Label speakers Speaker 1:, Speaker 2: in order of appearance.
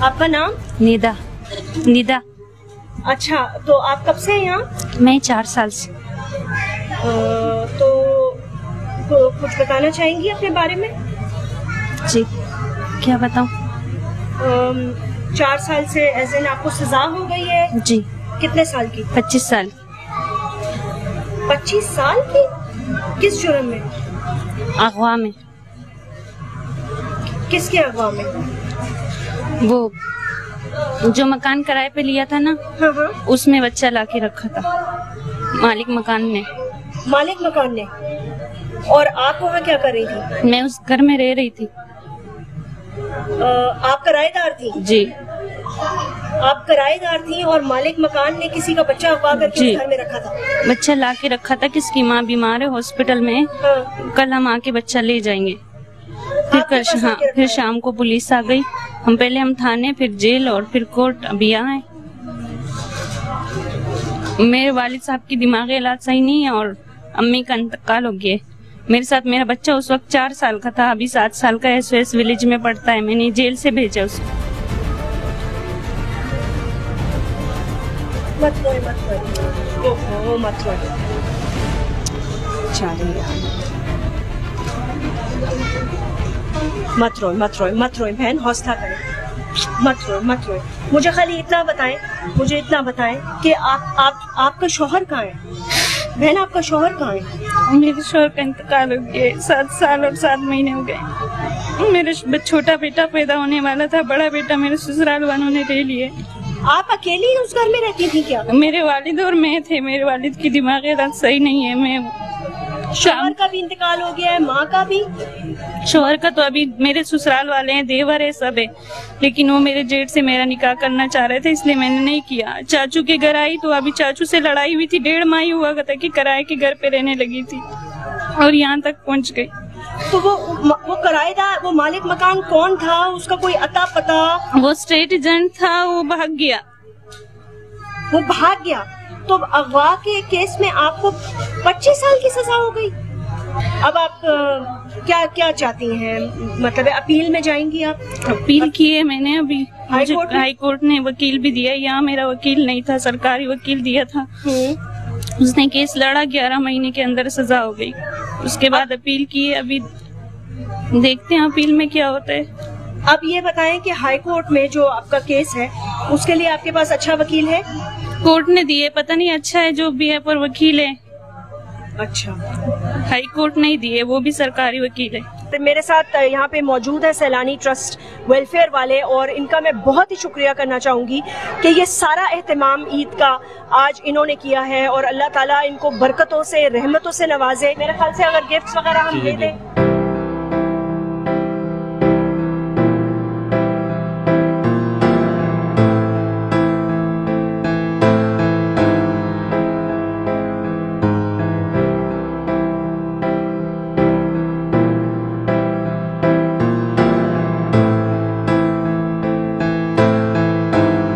Speaker 1: آپ کا نام؟
Speaker 2: ندا۔ ندا۔
Speaker 1: اچھا تو آپ کب سے ہیں یہاں؟
Speaker 2: میں چار سال سے۔
Speaker 1: تو کچھ بتانا چاہیں گی اپنے بارے میں؟
Speaker 2: جی کیا بتاؤں؟
Speaker 1: چار سال سے ایز این آپ کو سزا ہو گئی ہے؟
Speaker 2: جی۔
Speaker 1: کتنے سال کی؟
Speaker 2: پچیس سال۔
Speaker 1: پچیس سال کی؟ کس جرم میں؟
Speaker 2: اغوا میں۔
Speaker 1: کس کے اغوا میں؟
Speaker 2: وہ جو مکان کرائے پہ لیا تھا نا
Speaker 1: ہاں، ہاں۔
Speaker 2: اس میں بچہ لا کے رکھا تھا۔ مالک مکان نے
Speaker 1: مالک مکان نے اور آپ وہاں کیا کر رہی تھی؟
Speaker 2: میں اس گھر میں رہ رہی تھی۔
Speaker 1: آپ کرائے دار تھی؟
Speaker 2: جی۔
Speaker 1: آپ کرائے دار تھی اور مالک مکان نے کسی کا بچہ اغوا کر کے جی۔ گھر میں رکھا تھا۔
Speaker 2: بچہ لا کے رکھا تھا کس کی ماں بیمار ہے ہاسپٹل میں؟
Speaker 1: ہاں۔
Speaker 2: کل ہم آ کے بچہ لے جائیں گے۔ کر شام پھر شام کو پولیس آ گئی۔ ہم پہلے ہم تھانے پھر جیل اور پھر کورٹ۔ ابھی آئے میرے والد صاحب کی دماغی علاج صحیح نہیں ہے اور امی کا انتقال ہو گیا میرے ساتھ میرا بچہ اس وقت چار سال کا تھا ابھی سات سال کا ایس ایس ویلیج میں پڑھتا ہے۔ میں نے جیل سے بھیجا اس کو۔
Speaker 1: مت روئے
Speaker 2: چلیے
Speaker 1: مت روئے مت روئے مت روئے بہن حوصلہ کریں۔ مت روئے مت روئے۔ مجھے خالی اتنا بتائیں مجھے اتنا بتائیں کہ آپ آپ آپ کا شوہر کہاں ہے؟ بہن آپ کا شوہر کہاں ہے؟
Speaker 2: میرے شوہر کا انتقال ہو گیا سات سال اور سات مہینے ہو گئے میرے چھوٹا بیٹا پیدا ہونے والا تھا بڑا بیٹا میرے سسرال والوں نے لے لیے۔
Speaker 1: آپ اکیلی اس گھر میں رہتی تھی کیا؟
Speaker 2: میرے والد اور میں تھے میرے والد کی دماغ صحیح نہیں ہے میں
Speaker 1: شوہر کا بھی انتقال ہو گیا ہے ماں کا بھی؟
Speaker 2: شوہر کا تو ابھی میرے سسرال والے ہیں دیور ہے سب ہے۔ لیکن وہ میرے جیٹ سے میرا نکاح کرنا چاہ رہے تھے اس لیے میں نے نہیں کیا۔ چاچو کے گھر آئی تو ابھی چاچو سے لڑائی ہوئی تھی ڈیڑھ ماہ ہوا تھا کہ کرائے کے گھر پہ رہنے لگی تھی۔ اور یہاں تک پہنچ گئی۔
Speaker 1: تو وہ وہ کرائے دار وہ مالک مکان کون تھا؟ اس کا کوئی اتا پتا؟
Speaker 2: وہ اسٹیٹ ایجنٹ تھا وہ بھاگ گیا۔
Speaker 1: وہ بھاگ گیا؟ تو اغوا کے کیس میں آپ کو پچیس سال کی سزا ہو گئی۔ اب آپ کیا کیا چاہتی ہیں؟ مطلب اپیل میں جائیں گی آپ؟ اپیل
Speaker 2: کی ہے میں نے ابھی۔ ہائی کورٹ نے وکیل بھی دیا یہاں میرا وکیل نہیں تھا سرکاری وکیل دیا تھا۔ اس نے کیس لڑا گیارہ مہینے کے اندر سزا ہو گئی۔ اس کے بعد اپیل کی ہے ابھی دیکھتے ہیں اپیل میں کیا ہوتا ہے۔
Speaker 1: اب یہ بتائیں کہ ہائی کورٹ میں جو آپ کا کیس ہے اس کے لیے آپ کے پاس اچھا وکیل ہے؟
Speaker 2: کورٹ نے دیے پتہ نہیں اچھا ہے جو بھی ہے پر وکیل ہے
Speaker 1: اچھا۔
Speaker 2: ہائی کورٹ نہیں دیے وہ بھی سرکاری وکیل ہے
Speaker 1: میرے ساتھ یہاں پہ موجود ہے سیلانی ٹرسٹ ویلفیئر والے اور ان کا میں بہت ہی شکریہ کرنا چاہوں گی کہ یہ سارا اہتمام عید کا آج انہوں نے کیا ہے اور اللہ تعالیٰ ان کو برکتوں سے رحمتوں سے نوازے۔ میرے خیال سے اگر گفٹس وغیرہ ہم جی، دے جی۔ دیں۔